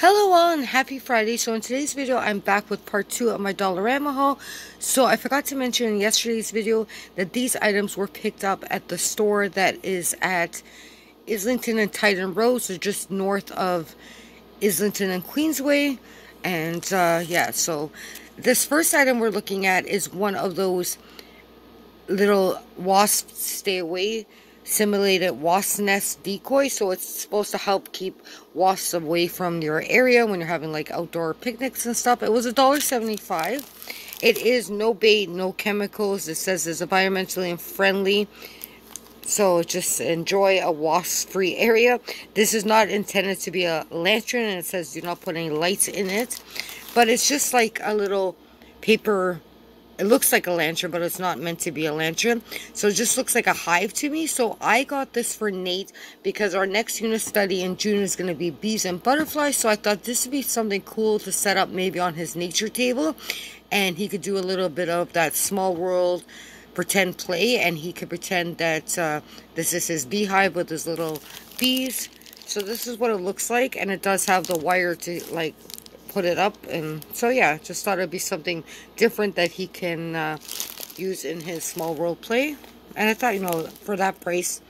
Hello all and happy Friday. So in today's video, I'm back with part two of my Dollarama haul. So I forgot to mention in yesterday's video that these items were picked up at the store that is at Islington and Titan Road, so just north of Islington and Queensway. And uh, yeah, so this first item we're looking at is one of those little wasp stay away simulated wasp nest decoy so it's supposed to help keep wasps away from your area when you're having like outdoor picnics and stuff. It was a dollar 75 it is no bait no chemicals. It says it's environmentally friendly so just enjoy a wasp free area. This is not intended to be a lantern and it says do not put any lights in it but it's just like a little paper it looks like a lantern, but it's not meant to be a lantern. So it just looks like a hive to me. So I got this for Nate because our next unit study in June is going to be bees and butterflies. So I thought this would be something cool to set up maybe on his nature table. And he could do a little bit of that small world pretend play. And he could pretend that uh, this is his beehive with his little bees. So this is what it looks like. And it does have the wire to like put it up. And so, yeah, just thought it'd be something different that he can uh, use in his small role play. And I thought, you know, for that price,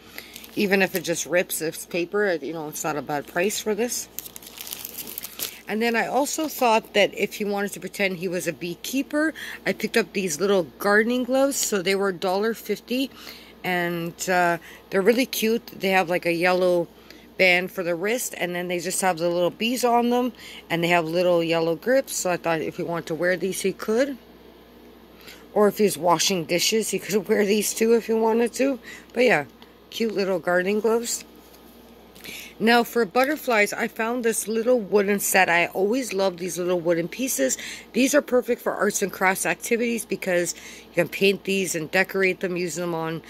even if it just rips its paper, you know, it's not a bad price for this. And then I also thought that if he wanted to pretend he was a beekeeper, I picked up these little gardening gloves. So they were $1.50 and uh, they're really cute. They have like a yellow band for the wrist and then they just have the little bees on them and they have little yellow grips so I thought if he wanted to wear these he could or if he's washing dishes he could wear these too if he wanted to but yeah cute little gardening gloves now for butterflies, I found this little wooden set. I always love these little wooden pieces. These are perfect for arts and crafts activities because you can paint these and decorate them using them on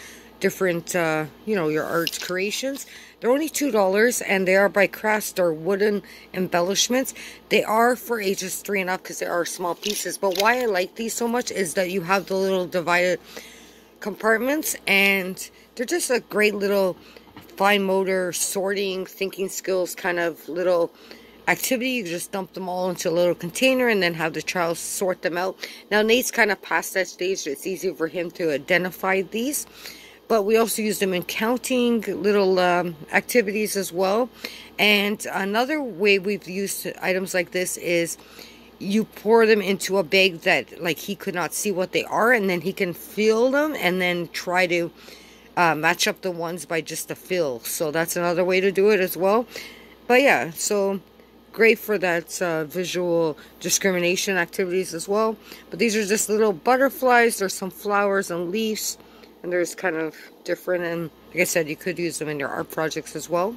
different, uh, you know, your arts creations. They're only $2 and they are by Crafts. or wooden embellishments. They are for ages 3 and up because they are small pieces. But why I like these so much is that you have the little divided compartments and they're just a great little fine motor sorting, thinking skills kind of little activity. You just dump them all into a little container and then have the child sort them out. Now Nate's kind of past that stage. So it's easy for him to identify these but we also use them in counting little um, activities as well. And another way we've used items like this is you pour them into a bag that like he could not see what they are and then he can feel them and then try to uh, match up the ones by just a feel. So that's another way to do it as well. But yeah, so great for that uh, visual discrimination activities as well. But these are just little butterflies. There's some flowers and leaves and there's kind of different and like I said you could use them in your art projects as well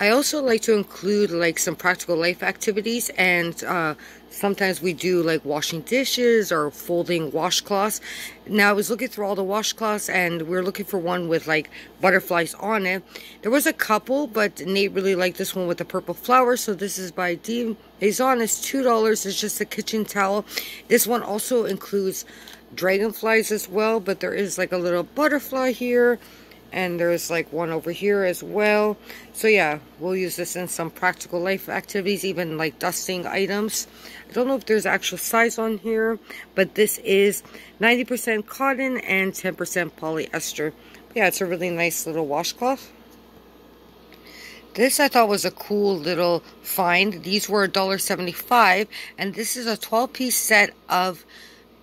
I also like to include like some practical life activities and uh, sometimes we do like washing dishes or folding washcloths. Now I was looking through all the washcloths and we are looking for one with like butterflies on it. There was a couple but Nate really liked this one with the purple flower so this is by Dean Azon it's two dollars. It's just a kitchen towel. This one also includes dragonflies as well, but there is like a little butterfly here and there's like one over here as well. So yeah, we'll use this in some practical life activities, even like dusting items. I don't know if there's actual size on here, but this is 90% cotton and 10% polyester. But yeah, it's a really nice little washcloth. This I thought was a cool little find. These were $1.75 and this is a 12 piece set of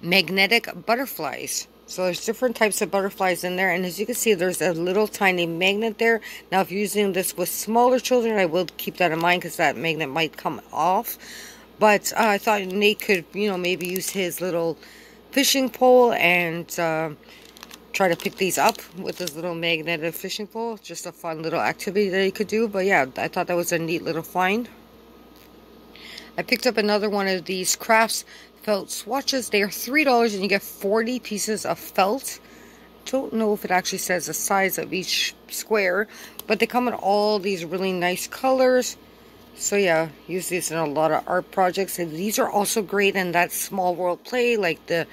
magnetic butterflies. So there's different types of butterflies in there. And as you can see, there's a little tiny magnet there. Now, if you're using this with smaller children, I will keep that in mind because that magnet might come off. But uh, I thought Nate could, you know, maybe use his little fishing pole and uh, try to pick these up with his little magnetic fishing pole. Just a fun little activity that he could do. But yeah, I thought that was a neat little find. I picked up another one of these crafts felt swatches. They are $3 and you get 40 pieces of felt. Don't know if it actually says the size of each square, but they come in all these really nice colors. So yeah, use these in a lot of art projects. And these are also great in that small world play, like the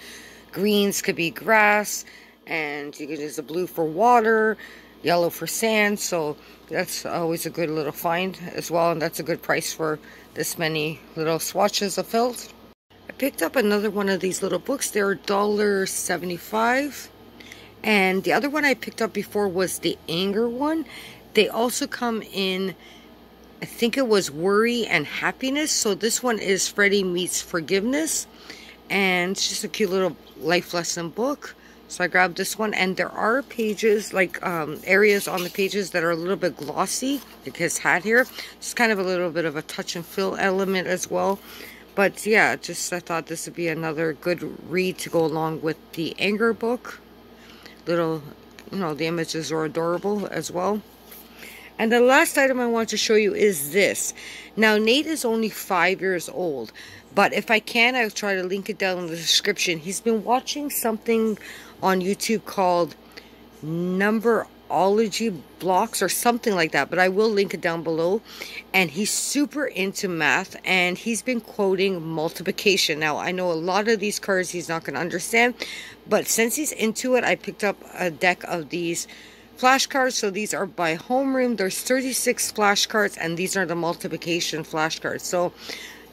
greens could be grass, and you can use the blue for water. yellow for sand. So that's always a good little find as well. And that's a good price for this many little swatches of felt. Picked up another one of these little books. They're $1.75. And the other one I picked up before was the anger one. They also come in, I think it was worry and happiness. So this one is Freddie Meets Forgiveness. And it's just a cute little life lesson book. So I grabbed this one and there are pages, like um, areas on the pages that are a little bit glossy, like his hat here. It's kind of a little bit of a touch and feel element as well. But yeah, just I thought this would be another good read to go along with the anger book little, you know, the images are adorable as well. And the last item I want to show you is this. Now, Nate is only five years old, but if I can, I'll try to link it down in the description. He's been watching something on YouTube called Number ology blocks or something like that but i will link it down below. And he's super into math and he's been quoting multiplication. Now i know a lot of these cards he's not going to understand but since he's into it i picked up a deck of these flashcards. So these are by homeroom. There's 36 flashcards and these are the multiplication flashcards. So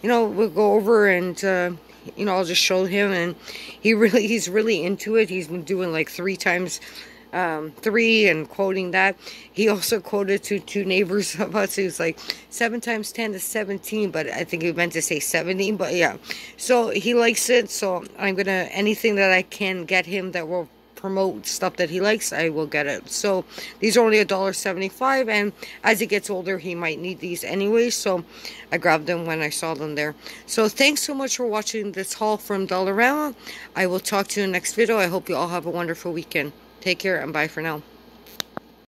you know we'll go over and uh, you know i'll just show him and he really he's really into it. He's been doing like three times um, three and quoting that. He also quoted to two neighbors of us. He was like, seven times 10 is 17, but I think he meant to say 17, but yeah. So he likes it. So I'm going to, anything that I can get him that will promote stuff that he likes, I will get it. So these are only a dollar seventy-five, and as he gets older, he might need these anyway. So I grabbed them when I saw them there. So thanks so much for watching this haul from Dollarama. I will talk to you in the next video. I hope you all have a wonderful weekend. Take care and bye for now.